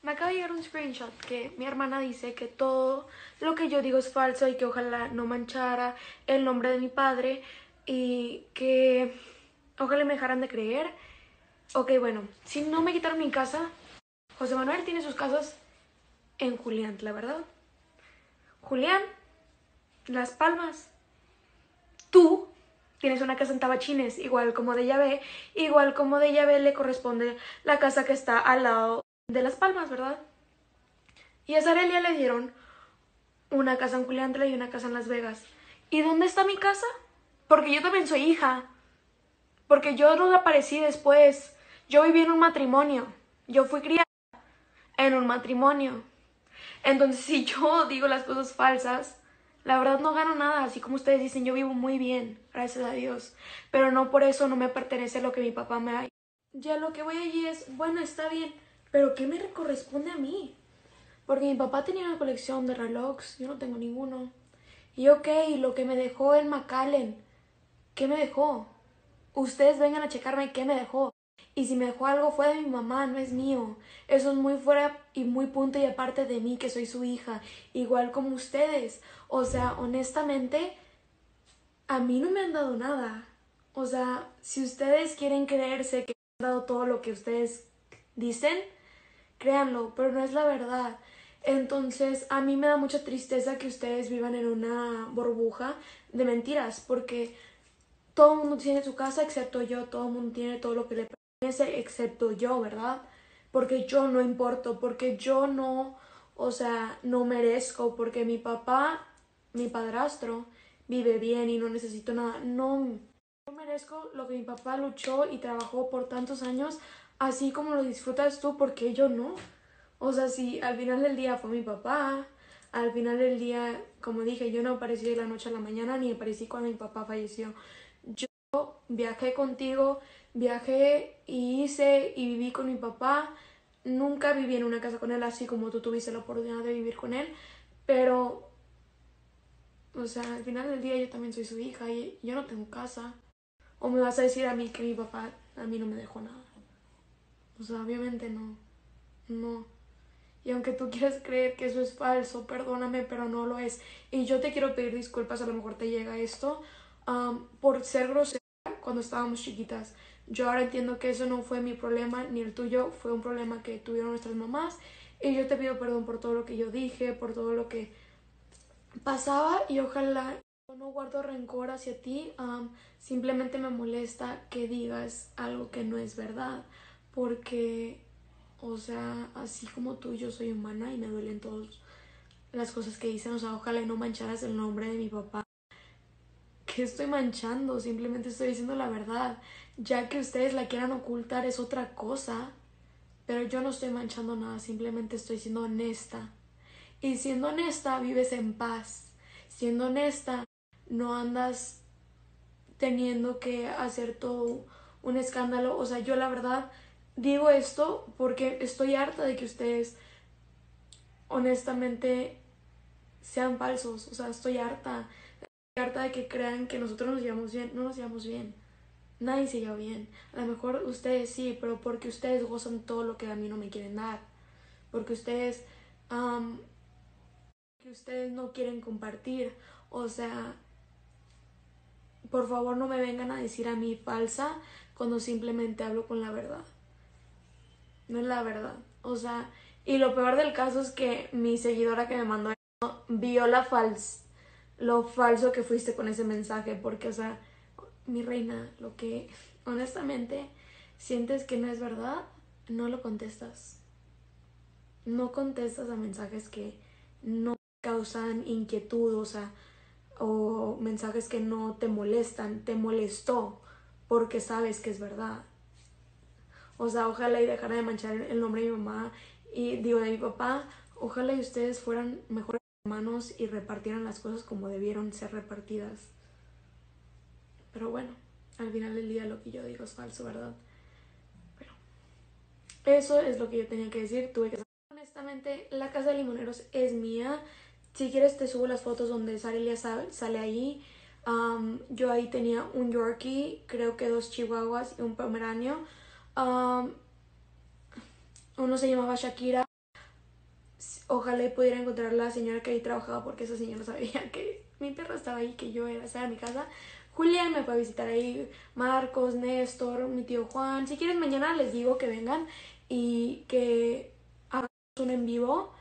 Me acaba de llegar un screenshot que mi hermana dice que todo lo que yo digo es falso y que ojalá no manchara el nombre de mi padre y que ojalá me dejaran de creer. Ok, bueno, si no me quitaron mi casa, José Manuel tiene sus casas en Julián, la verdad. Julián, Las Palmas. Tú tienes una casa en Tabachines, igual como de Llave, igual como de Llave le corresponde la casa que está al lado de Las Palmas, ¿verdad? Y a Sarelia le dieron una casa en Julián y una casa en Las Vegas. ¿Y dónde está mi casa? Porque yo también soy hija. Porque yo no aparecí después. Yo viví en un matrimonio. Yo fui criada en un matrimonio. Entonces, si yo digo las cosas falsas, la verdad no gano nada. Así como ustedes dicen, yo vivo muy bien, gracias a Dios. Pero no por eso no me pertenece lo que mi papá me ha. Ya lo que voy allí es, bueno, está bien pero ¿qué me corresponde a mí? Porque mi papá tenía una colección de relojes, yo no tengo ninguno. Y ok, lo que me dejó en McAllen, ¿qué me dejó? Ustedes vengan a checarme qué me dejó. Y si me dejó algo fue de mi mamá, no es mío. Eso es muy fuera y muy punto y aparte de mí, que soy su hija, igual como ustedes. O sea, honestamente, a mí no me han dado nada. O sea, si ustedes quieren creerse que me han dado todo lo que ustedes dicen, créanlo, pero no es la verdad. Entonces, a mí me da mucha tristeza que ustedes vivan en una burbuja de mentiras, porque todo el mundo tiene su casa excepto yo, todo el mundo tiene todo lo que le pertenece excepto yo, ¿verdad? Porque yo no importo, porque yo no, o sea, no merezco, porque mi papá, mi padrastro, vive bien y no necesito nada. No, merezco lo que mi papá luchó y trabajó por tantos años así como lo disfrutas tú, porque yo no? O sea, si al final del día fue mi papá, al final del día, como dije, yo no aparecí de la noche a la mañana ni aparecí cuando mi papá falleció. Yo viajé contigo, viajé y hice y viví con mi papá. Nunca viví en una casa con él así como tú tuviste la oportunidad de vivir con él, pero, o sea, al final del día yo también soy su hija y yo no tengo casa. O me vas a decir a mí que mi papá a mí no me dejó nada. O sea, obviamente no. No. Y aunque tú quieras creer que eso es falso, perdóname, pero no lo es. Y yo te quiero pedir disculpas, a lo mejor te llega esto, por ser grosera cuando estábamos chiquitas. Yo ahora entiendo que eso no fue mi problema ni el tuyo, fue un problema que tuvieron nuestras mamás. Y yo te pido perdón por todo lo que yo dije, por todo lo que pasaba y ojalá no guardo rencor hacia ti, simplemente me molesta que digas algo que no es verdad porque, o sea, así como tú, yo soy humana y me duelen todas las cosas que dicen, o sea, ojalá no mancharas el nombre de mi papá. ¿Qué estoy manchando? Simplemente estoy diciendo la verdad. Ya que ustedes la quieran ocultar es otra cosa, pero yo no estoy manchando nada, simplemente estoy siendo honesta. Y siendo honesta, vives en paz. Siendo honesta, no andas teniendo que hacer todo un escándalo. O sea, yo la verdad Digo esto porque estoy harta de que ustedes honestamente sean falsos. O sea, estoy harta. Estoy harta de que crean que nosotros nos llevamos bien. No nos llevamos bien. Nadie se lleva bien. A lo mejor ustedes sí, pero porque ustedes gozan todo lo que a mí no me quieren dar. Porque ustedes... que ustedes no quieren compartir. O sea, por favor no me vengan a decir a mí falsa cuando simplemente hablo con la verdad no es la verdad. O sea, y lo peor del caso es que mi seguidora que me mandó vio la fals lo falso que fuiste con ese mensaje, porque, o sea, mi reina, lo que honestamente sientes que no es verdad, no lo contestas. No contestas a mensajes que no causan inquietud, o sea, o mensajes que no te molestan, te molestó porque sabes que es verdad. O sea, ojalá y dejara de manchar el nombre de mi mamá y digo de mi papá. Ojalá y ustedes fueran mejores hermanos y repartieran las cosas como debieron ser repartidas. Pero bueno, al final del día lo que yo digo es falso, ¿verdad? Pero eso es lo que yo tenía que decir. Tuve que honestamente, la casa de limoneros es mía. Si quieres te subo las fotos donde Sarelia sale ahí. yo ahí tenía un Yorkie, creo que dos Chihuahuas y un Pomeranio uno se llamaba Shakira, ojalá pudiera encontrar la señora que ahí trabajaba porque esa señora sabía que mi perro estaba ahí, que yo era, estaba en mi casa. Julián me fue a visitar ahí, Marcos, Néstor, mi tío Juan. Si quieren mañana les digo que vengan y que hagamos un en vivo